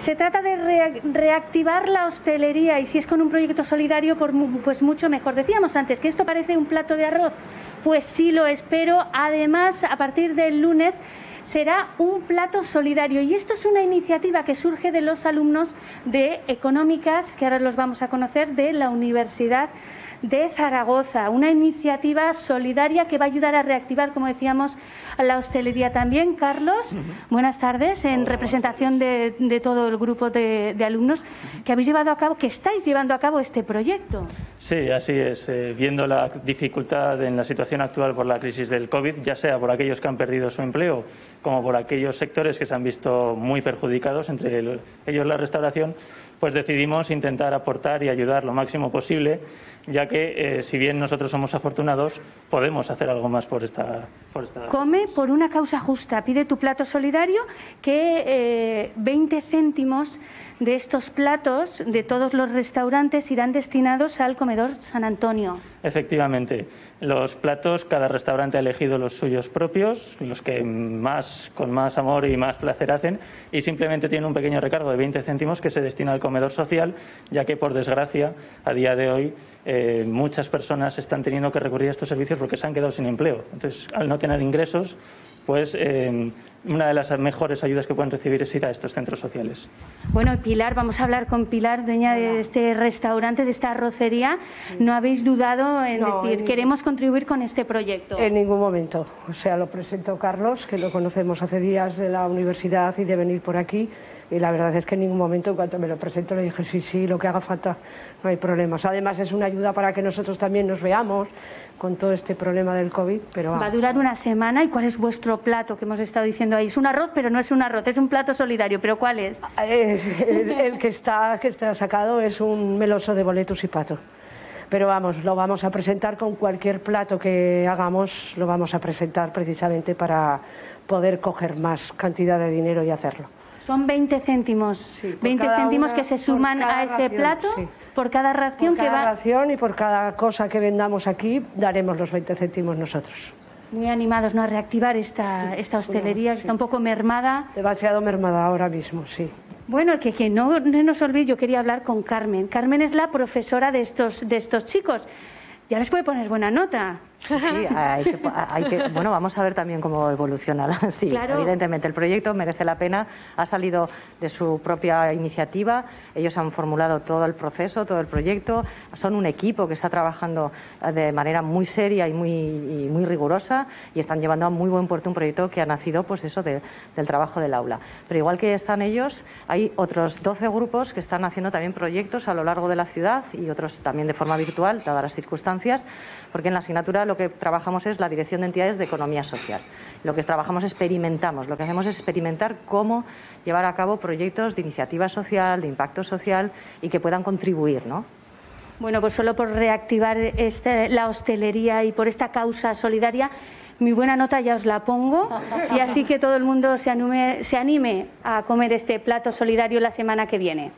Se trata de rea- reactivar la hostelería y si es con un proyecto solidario, por mu- pues mucho mejor. Decíamos antes que esto parece un plato de arroz, pues sí lo espero. Además, a partir del lunes será un plato solidario y esto es una iniciativa que surge de los alumnos de económicas, que ahora los vamos a conocer, de la Universidad de Zaragoza, una iniciativa solidaria que va a ayudar a reactivar, como decíamos, la hostelería también. Carlos, buenas tardes, en representación de, de todo el grupo de, de alumnos que habéis llevado a cabo, que estáis llevando a cabo este proyecto. Sí, así es. Eh, viendo la dificultad en la situación actual por la crisis del COVID, ya sea por aquellos que han perdido su empleo como por aquellos sectores que se han visto muy perjudicados, entre el- ellos la restauración, pues decidimos intentar aportar y ayudar lo máximo posible, ya que eh, si bien nosotros somos afortunados, podemos hacer algo más por esta. Por esta... Come por una causa justa. Pide tu plato solidario que eh, 20 céntimos de estos platos de todos los restaurantes irán destinados al comedor San Antonio. Efectivamente, los platos, cada restaurante ha elegido los suyos propios, los que más, con más amor y más placer hacen, y simplemente tienen un pequeño recargo de 20 céntimos que se destina al comedor social, ya que, por desgracia, a día de hoy eh, muchas personas están teniendo que recurrir a estos servicios porque se han quedado sin empleo. Entonces, al no tener ingresos, pues eh, una de las mejores ayudas que pueden recibir es ir a estos centros sociales. Bueno, Pilar, vamos a hablar con Pilar, dueña de este restaurante, de esta arrocería. ¿No habéis dudado en No, decir, en- queremos contribuir con este proyecto? En ningún momento. O sea, lo presentó Carlos, que lo conocemos hace días de la universidad y de venir por aquí. Y la verdad es que en ningún momento, en cuanto me lo presentó, le dije, sí, sí, lo que haga falta, no hay problemas. Además, es una ayuda para que nosotros también nos veamos con todo este problema del COVID. Pero Va a durar una semana. ¿Y cuál es vuestro plato que hemos estado diciendo ahí? Es un arroz, pero no es un arroz, es un plato solidario. ¿Pero cuál es? El, el que está, que está sacado es un meloso de boletos y pato. Pero vamos, lo vamos a presentar con cualquier plato que hagamos, lo vamos a presentar precisamente para poder coger más cantidad de dinero y hacerlo. Son 20 céntimos. Sí, por 20 cada céntimos una- que se suman a ese ración, plato sí. Por cada ración Por que cada va. ración y por cada cosa que vendamos aquí daremos los 20 céntimos nosotros. Muy animados ¿no? a reactivar esta, esta hostelería que está un poco mermada. Demasiado mermada ahora mismo, sí. Bueno, que, que no, no nos olvide, yo quería hablar con Carmen. Carmen es la profesora de estos, de estos chicos. Ya les puede poner buena nota. Sí, hay que, hay que- bueno, vamos a ver también cómo evoluciona. la- Sí, Claro. evidentemente el proyecto merece la pena. Ha salido de su propia iniciativa. Ellos han formulado todo el proceso, todo el proyecto. Son un equipo que está trabajando eh, de manera muy seria y muy, y muy rigurosa y están llevando a muy buen puerto un proyecto que ha nacido, pues eso, de- del trabajo del aula. Pero igual que están ellos, hay otros 12 grupos que están haciendo también proyectos a lo largo de la ciudad y otros también de forma virtual, dadas las circunstancias, porque en la asignatura lo que trabajamos es la dirección de entidades de economía social. Lo que trabajamos experimentamos, lo que hacemos es experimentar cómo llevar a cabo proyectos de iniciativa social, de impacto social y que puedan contribuir, ¿no? Bueno, pues solo por reactivar este- la hostelería y por esta causa solidaria, mi buena nota ya os la pongo y así que todo el mundo se se anime a comer este plato solidario la semana que viene.